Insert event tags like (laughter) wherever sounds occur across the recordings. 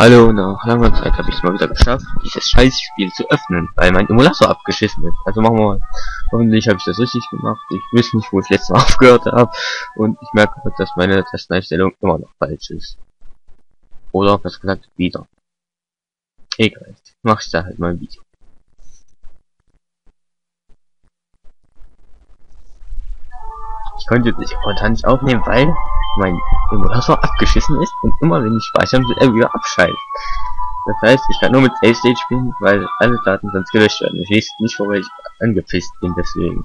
Hallo, nach langer Zeit habe ich es mal wieder geschafft, dieses Scheißspiel zu öffnen, weil mein Emulator abgeschissen ist. Also machen wir mal. Hoffentlich habe ich das richtig gemacht. Ich weiß nicht, wo ich letztes Mal (laughs) aufgehört habe. Und ich merke, dass meine Tasteneinstellung immer noch falsch ist. Oder, was gesagt, wieder. Egal. Mach ich da halt mal ein Video. Ich konnte jetzt spontan nicht aufnehmen, weil mein Emulator abgeschissen ist und immer wenn ich speichern will, er wieder abschaltet. Das heißt, ich kann nur mit Save State spielen, weil alle Daten sonst gelöscht werden. Ich weiß nicht, wo ich angepisst bin, deswegen.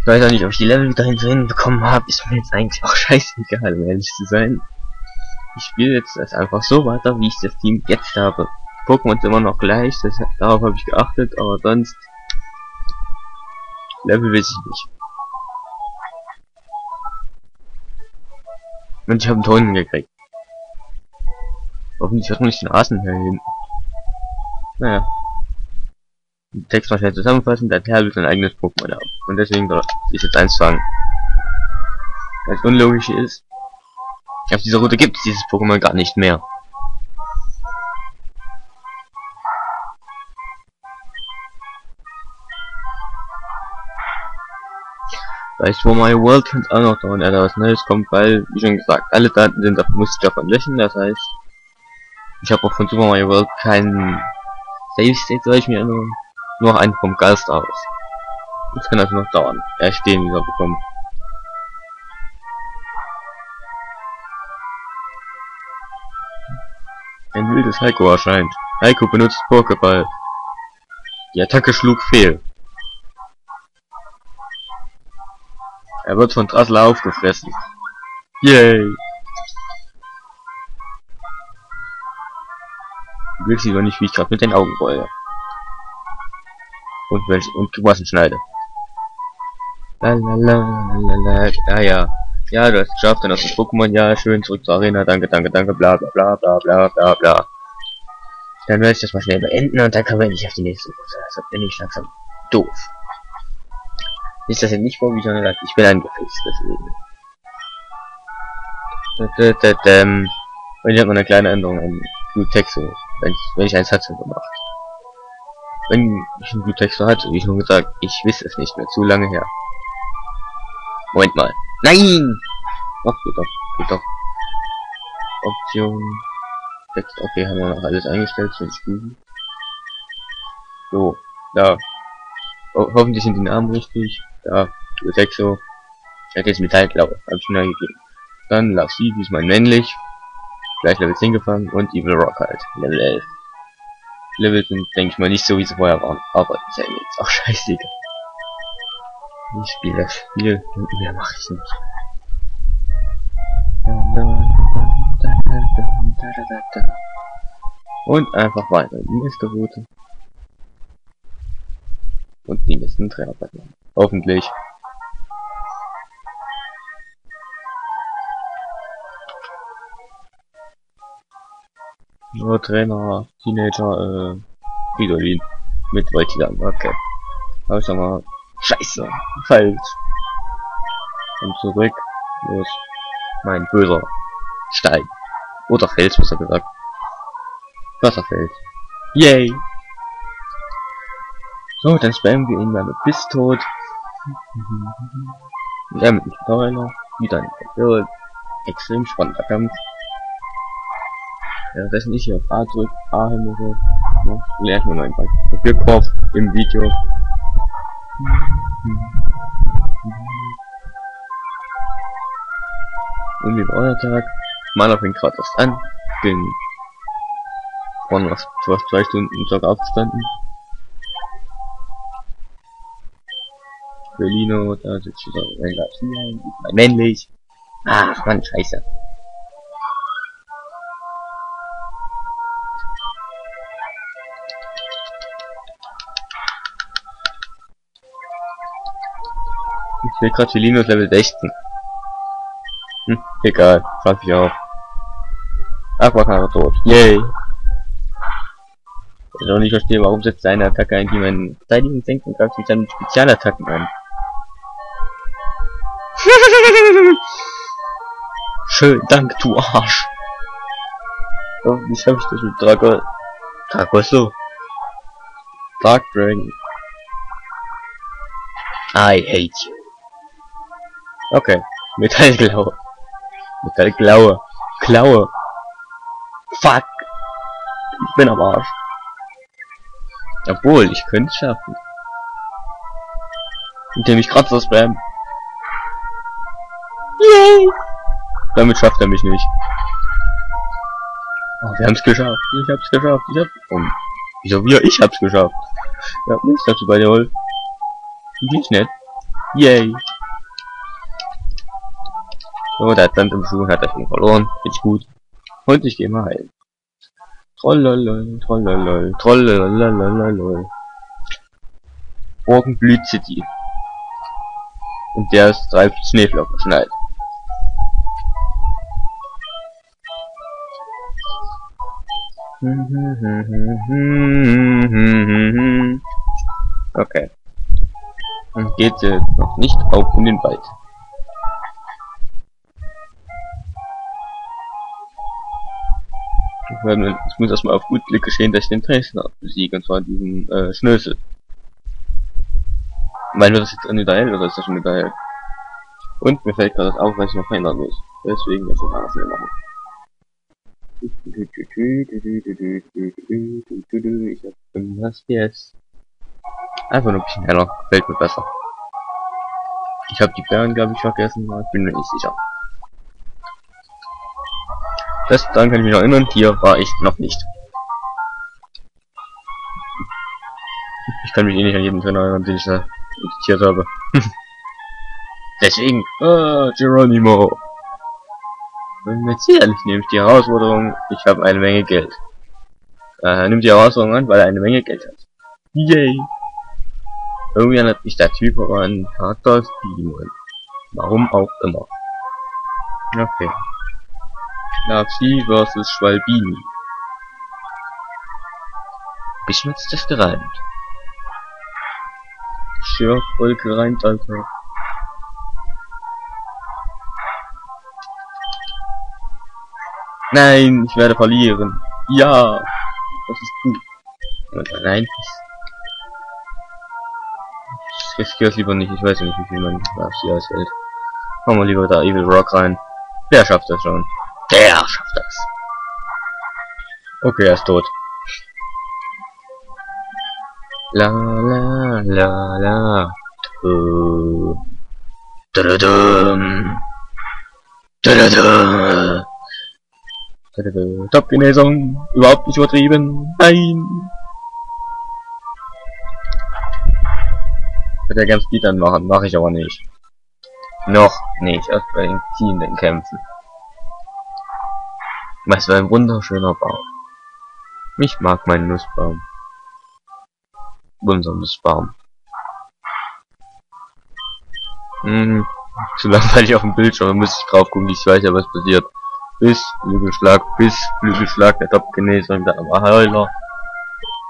Ich weiß auch nicht, ob ich die Level wieder hinbekommen habe. Ist mir jetzt eigentlich auch (laughs) scheißegal, um ehrlich zu sein. Ich spiele jetzt das einfach so weiter, wie ich das Team jetzt habe. Pokémon ist immer noch gleich, das, darauf habe ich geachtet, aber sonst Level weiß ich nicht. Und ich habe einen Ton gekriegt. Hoffentlich hört man nicht den Rasen hier hinten. Naja. Text mal schnell zusammenfassen, der Kerl will sein eigenes Pokémon haben. Und deswegen soll ich jetzt eins fangen. Das Unlogische ist, auf dieser Route gibt es dieses Pokémon gar nicht mehr. Bei My World kann es auch noch dauern, ja, da was Neues kommt, weil, wie schon gesagt, alle Daten sind auf muss ich davon löschen, das heißt, ich habe auch von Super Mario World keinen Save State, soll ich mir erinnern, nur einen vom Geist aus. Das kann also noch dauern, erst den wieder bekommen. Ein wildes Heiko erscheint. Heiko benutzt Pokéball. Die Attacke schlug fehl. Er wird von Drassler aufgefressen. Yay! Du willst lieber nicht, wie ich gerade mit den Augen rolle. Und welche und Gewassen schneide. Lalalala, ja, ja. Ja, du hast es geschafft, dann hast du Pokémon, ja, schön, zurück zur Arena, danke, danke, danke, bla, bla, bla, bla, bla, bla, bla. Dann werde ich das mal schnell beenden und dann können wir endlich auf die nächste Route. Also bin ich langsam doof. Ist das ja nicht wie schon gesagt, ich bin angefixt, deswegen. Ähm, und ich habe noch eine kleine Änderung an Blue Texo, wenn ich, wenn ich eins hatte gemacht. Wenn ich ein Blue Texo hatte, wie schon gesagt, ich weiß es nicht mehr, zu lange her. Moment mal. Nein! Doch, geht doch, geht doch. Option. Text, okay, haben wir noch alles eingestellt zum Spielen. So, da. Ho hoffentlich sind die Namen richtig. Ja, Sexo. Ich hatte jetzt Metallklaue, hab ich neu gegeben. Dann Lassie, diesmal männlich. Gleich Level 10 gefangen und Evil Rock halt, Level 11. Level sind, denke ich mal, nicht so wie sie vorher waren, aber ist ja jetzt auch (laughs) scheißegal. Ich spiele das Spiel und mehr mache ich nicht. Und einfach weiter. Die nächste Route. Und die nächsten Trainer Hoffentlich. Nur Trainer, Teenager, äh, Fridolin. Mit Voltigan, okay. Hab ich sag mal, scheiße, falsch. Und zurück, los, mein böser Stein. Oder Fels, besser gesagt. Wasserfeld. Yay! So, dann spammen wir ihn mal bis tot. Ja, mit dem Spoiler. Wieder ein. Extrem spannender Kampf. Ja, ist nicht hier auf A drückt, A hin oder so. Ja, lernt man einfach. Papierkorb im Video. Und wie war euer Tag? Meiner fängt gerade erst an. Bin vorhin was, fast zwei Stunden sogar aufgestanden. Berlino, da sitzt wieder ein Garcia, männlich. Ach man, scheiße. Ich will gerade Felino Level 16. Hm, egal, frag ich auch. Aquakara tot. Yay! Ich auch nicht verstehe, warum setzt seine Attacke die meinen Verteidigung senkt und greift mit Spezialattacken an. Schön, danke, du Arsch. Hoffentlich habe ich das mit Drago... Dragoso. Dark Dragon. I hate you. Okay. Metallklaue. Metallklaue. Klaue. Fuck. Ich bin am Arsch. Obwohl, ich könnte es schaffen. Indem ich Kratzer spam. Yay! Damit schafft er mich nicht. Oh, wir haben es geschafft. Ich hab's geschafft. Ich hab... Oh, wieso wir? Ich hab's geschafft. Ja, mich dazu bei der Hol. Nicht nett. Yay. So, der hat Sand im Schuh, hat er schon verloren. Ich gut. Und ich gehe mal heilen. Trollolol, trollolol, trollolol. Morgenblüt City. Und der ist drei Schneeflocken schneit. Okay. Und geht jetzt noch nicht auf in den Wald. Es muss erstmal auf gut Glück geschehen, dass ich den Dresdner besiege, und zwar diesen äh, Schnösel. Meinen wir das jetzt an hell oder ist das schon wieder hell? Und mir fällt gerade das auf, was ich noch verändern muss. Deswegen muss ich das schnell machen. Ich hab was jetzt. Einfach nur ein bisschen heller. Fällt mir besser. Ich habe die Bären, glaube ich, vergessen. Ich bin mir nicht sicher. Das, dann kann ich mich noch erinnern, hier war ich noch nicht. Ich kann mich eh nicht an jeden Trainer erinnern, den ich da zitiert habe. (laughs) Deswegen, ah, Geronimo. Und jetzt ehrlich nehme ich die Herausforderung, ich habe eine Menge Geld. Er nimmt die Herausforderung an, weil er eine Menge Geld hat. Yay! Irgendwie erinnert mich der Typ aber an Charakter Digimon. Warum auch immer. Okay. Nazi vs. Schwalbini. Geschnitztes das gereimt. Sure, voll gereimt, Alter. Nein, ich werde verlieren. Ja, das ist gut. Und nein, ich riskiere es lieber nicht. Ich weiß nicht, wie viel man auf sie auswählt. Kommen wir lieber da Evil Rock rein. Der schafft das schon. Der schafft das. Okay, er ist tot. La la la la. Du. Top-Genesung. Überhaupt nicht übertrieben. Nein. Wird er ganz gut dann machen. Mache ich aber nicht. Noch nicht. Erst bei den ziehenden Kämpfen. Was für ein wunderschöner Baum. Ich mag meinen Nussbaum. Unser Nussbaum. Hm, zu langweilig auf dem Bildschirm, muss ich drauf gucken, ich weiß ja was passiert. Bis Flügelschlag, bis Flügelschlag, der Top-Geneser und der Heiler.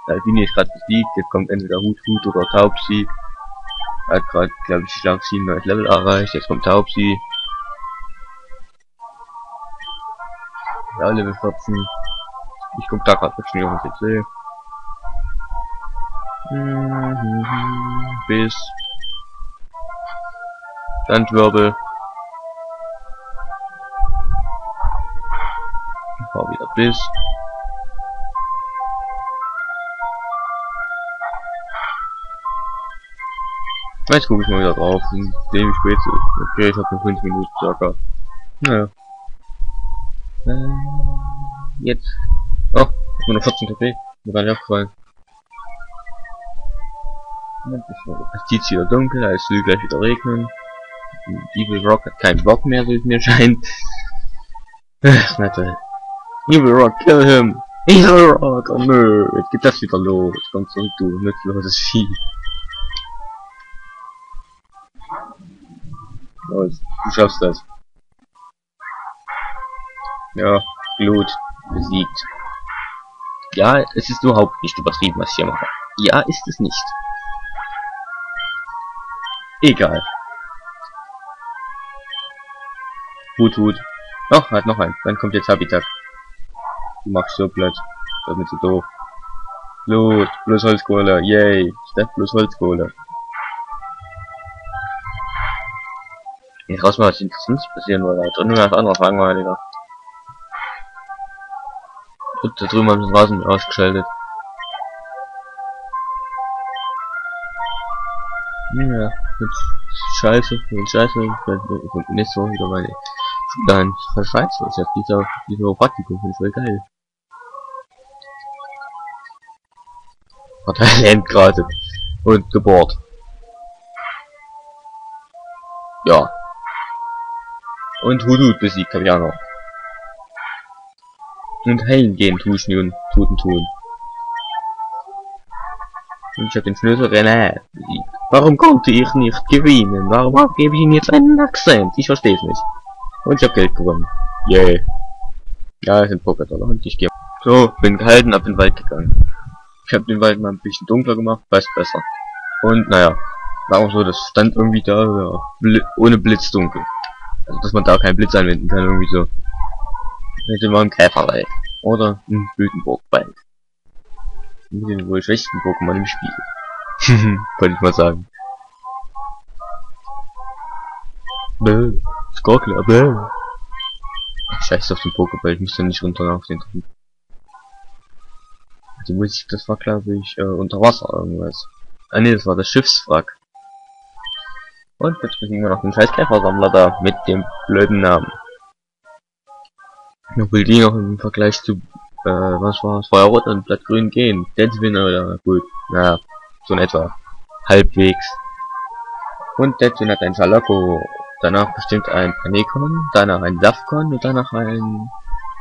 Der Albini ist gerade besiegt, jetzt kommt entweder Hut Hut oder Taubsi. Er hat gerade, glaube ich, Schlag 7 neues Level erreicht, jetzt kommt Taubsi. Ja, Level 14. Ich guck da gerade mit auf dem PC. Bis. Sandwirbel. War wieder bis. Jetzt gucke ich mal wieder drauf, und sehe wie spät ist. Okay, ich habe noch 5 Minuten circa. Naja. Äh, jetzt. Oh, nur noch 14 TP. Mir gar nicht aufgefallen. Es zieht wieder dunkel, es will gleich wieder regnen. Evil Rock hat keinen Bock mehr, so wie es mir (laughs) scheint. Ach, na toll. Evil Rock, kill him! Evil Rock, oh nö, jetzt geht das wieder los. Komm zurück, du nutzloses Vieh. Los, du schaffst das. Ja, Blut besiegt. Ja, es ist überhaupt nicht übertrieben, was ich hier mache. Ja, ist es nicht. Egal. Gut, gut. Noch, hat noch ein. Dann kommt jetzt Habitat. Du machst so blöd. Das ist mir zu doof. Los, plus Holzkohle, yay. Steff plus Holzkohle. Jetzt raus mal was Interessantes passieren, weil da drinnen ganz andere Fragen war, Digga. Und da drüben haben sie Rasen ausgeschaltet. Ja, jetzt scheiße, jetzt scheiße, ich nicht so wieder meine Schule in Schweiz, das ist ja dieser, dieser Praktikum, finde ich voll geil. Er lernt gerade und gebohrt. Ja. Und Hudut besiegt habe ich auch noch. Und heilen gehen tue ich nun, Tuten tun. Und ich habe den Schlüssel René besiegt. Warum konnte ich nicht gewinnen? Warum gebe ich ihm jetzt einen Akzent? Ich verstehe es nicht. Und ich habe Geld gewonnen. Yay. Ja, es sind Pokédollar und ich gehe. So, bin gehalten, ab in den Wald gegangen. Ich habe den Wald mal ein bisschen dunkler gemacht, weiß besser. Und naja, war auch so, das stand irgendwie da, ja, bl ohne Blitzdunkel. Also, dass man da keinen Blitz anwenden kann, irgendwie so. Hätte man im Käferwald. Oder im Blütenburgwald. Mit den wohl schwächsten Pokémon im Spiel. (laughs) Könnte ich mal sagen. Bäh. Skorkler, bäh. Scheiß auf den Pokéball, ich muss ja nicht runter auf den drüben. Die Musik, das war glaube ich äh, unter Wasser irgendwas. Ah ne, das war das Schiffswrack. Und jetzt besiegen wir noch den scheiß Käfersammler da mit dem blöden Namen. Will die noch im Vergleich zu äh, was war Feuerrot und Blattgrün gehen. Deadwinner oder gut, naja, so in etwa. Halbwegs. Und Deadwin hat ein Schalako, danach bestimmt ein Panekon, danach ein Safkon und danach ein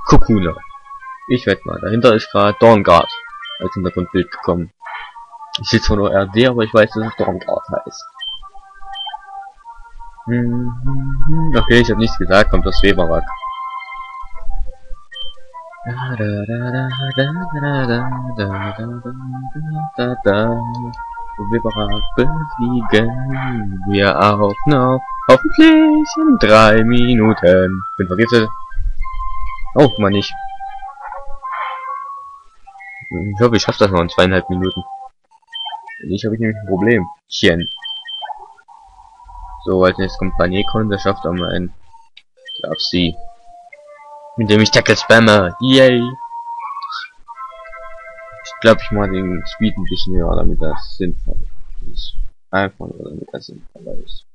Kokuna. Ich wette mal, dahinter ist gerade Dorngard als Hintergrundbild gekommen. Ich sehe zwar nur RD, aber ich weiß, dass es Dorngard heißt. Mhm. Okay, ich habe nichts gesagt, kommt das Weberwack. Weberwack besiegen wir auch noch. Hoffentlich in drei Minuten. Bin vergiftet. Oh, mal nicht. Ich hoffe, ich schaffe das noch in zweieinhalb Minuten. Ich habe ich nämlich ein Problem. Chen. So, als nächstes kommt Panekon, der schafft ein. Ich glaub sie. Indem ich Tackle spamme. Yay! Ich glaube, ich mache den Speed ein bisschen höher, damit das sinnvoll ist. Einfach nur, damit das sinnvoll ist.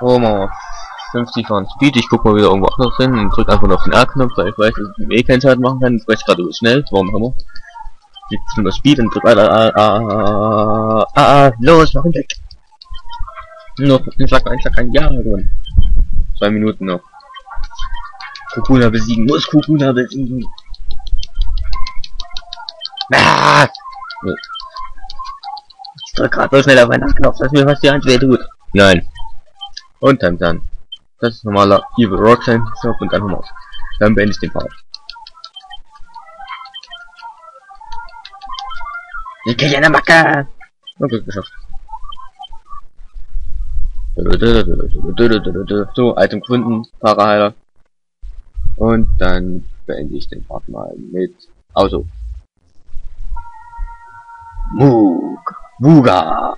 Oh, mal 50 von Speed. Ich guck mal wieder irgendwo anders hin und drück einfach noch den A-Knopf, weil ich weiß, dass ich eh keinen Zeit machen kann. Ich spreche gerade schnell, warum auch immer. Ich drück das Speed und drück weiter. Ah, ah, ah, ah, los, mach ihn weg. Noch ein Schlag, ein Schlag, ein Ja, gewonnen. Zwei Minuten noch. Kukuna besiegen, muss Kukuna besiegen. Ah! Ich drück gerade so schnell auf einen Knopf, dass mir was die Hand weh tut. Nein. Und dann dann. Das ist normaler Evil Rockshine Shop und dann haben wir Dann beende ich den Part. Ich kriege eine Macke! Okay, geschafft. So, Item gefunden, Paraheiler. Und dann beende ich den Part mal mit Auto. Mug, Muga.